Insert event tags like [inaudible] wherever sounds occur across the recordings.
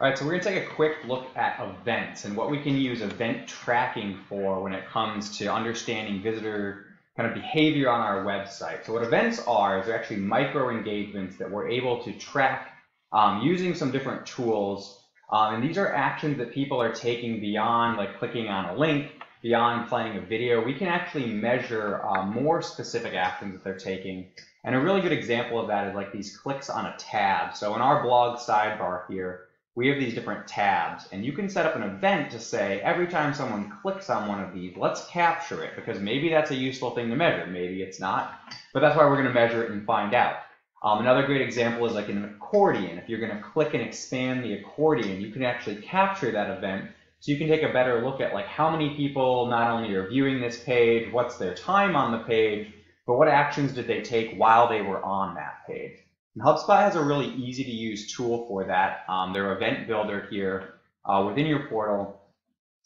All right, so we're going to take a quick look at events and what we can use event tracking for when it comes to understanding visitor kind of behavior on our website. So what events are is they're actually micro engagements that we're able to track um, using some different tools. Um, and these are actions that people are taking beyond like clicking on a link, beyond playing a video. We can actually measure uh, more specific actions that they're taking. And a really good example of that is like these clicks on a tab. So in our blog sidebar here, we have these different tabs and you can set up an event to say every time someone clicks on one of these let's capture it because maybe that's a useful thing to measure maybe it's not but that's why we're going to measure it and find out. Um, another great example is like an accordion. If you're going to click and expand the accordion you can actually capture that event so you can take a better look at like how many people not only are viewing this page what's their time on the page but what actions did they take while they were on that page and HubSpot has a really easy to use tool for that. Um, their event builder here uh, within your portal.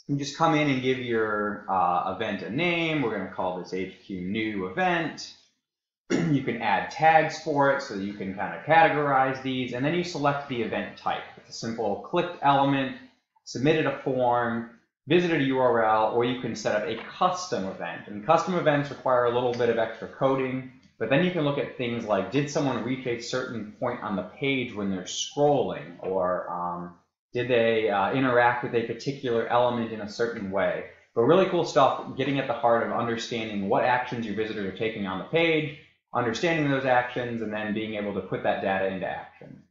You just come in and give your uh, event a name. We're going to call this HQ new event. [clears throat] you can add tags for it so you can kind of categorize these. And then you select the event type. It's a simple clicked element, submitted a form, visited a URL, or you can set up a custom event. And custom events require a little bit of extra coding. But then you can look at things like, did someone reach a certain point on the page when they're scrolling? Or um, did they uh, interact with a particular element in a certain way? But really cool stuff, getting at the heart of understanding what actions your visitors are taking on the page, understanding those actions, and then being able to put that data into action.